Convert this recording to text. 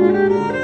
Música